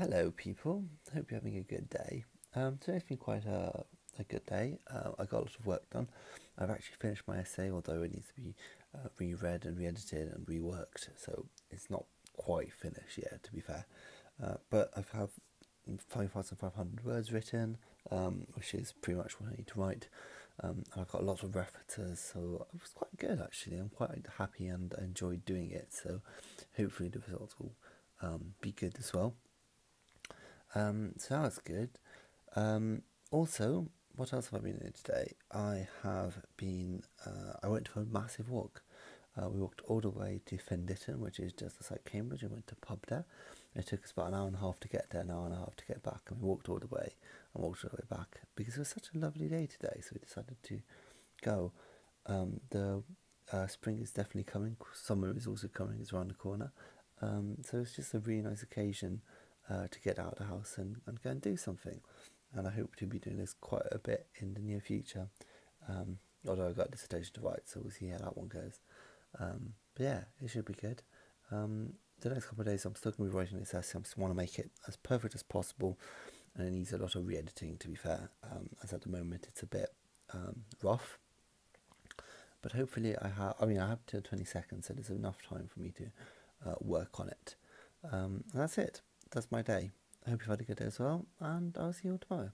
Hello, people. Hope you're having a good day. Um, today's been quite a, a good day. Uh, I got a lot of work done. I've actually finished my essay, although it needs to be uh, reread and re-edited and reworked, so it's not quite finished yet, to be fair. Uh, but I've have 5,500 words written, um, which is pretty much what I need to write. Um, and I've got a lot of references, so it was quite good actually. I'm quite happy and I enjoyed doing it, so hopefully the results will um, be good as well. Um, so that was good. Um, also, what else have I been doing today? I have been, uh, I went for a massive walk. Uh, we walked all the way to Fen Ditton, which is just outside Cambridge, and went to pub there. It took us about an hour and a half to get there, an hour and a half to get back, and we walked all the way and walked all the way back because it was such a lovely day today. So we decided to go. Um, the uh, spring is definitely coming. Summer is also coming. It's around the corner. Um, so it's just a really nice occasion uh, to get out of the house and, and go and do something. And I hope to be doing this quite a bit in the near future. Um, although I've got a dissertation to write, so we'll see how that one goes. Um, but yeah, it should be good. Um, the next couple of days, I'm still going to be writing this essay. I just want to make it as perfect as possible, and it needs a lot of re-editing. To be fair, um, as at the moment it's a bit um, rough. But hopefully, I have. I mean, I have till twenty seconds, so there's enough time for me to uh, work on it. Um, and that's it. That's my day. I hope you've had a good day as well, and I'll see you all tomorrow.